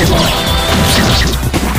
シュッシュッ!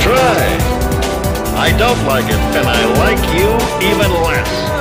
Try. I don't like it, and I like you even less.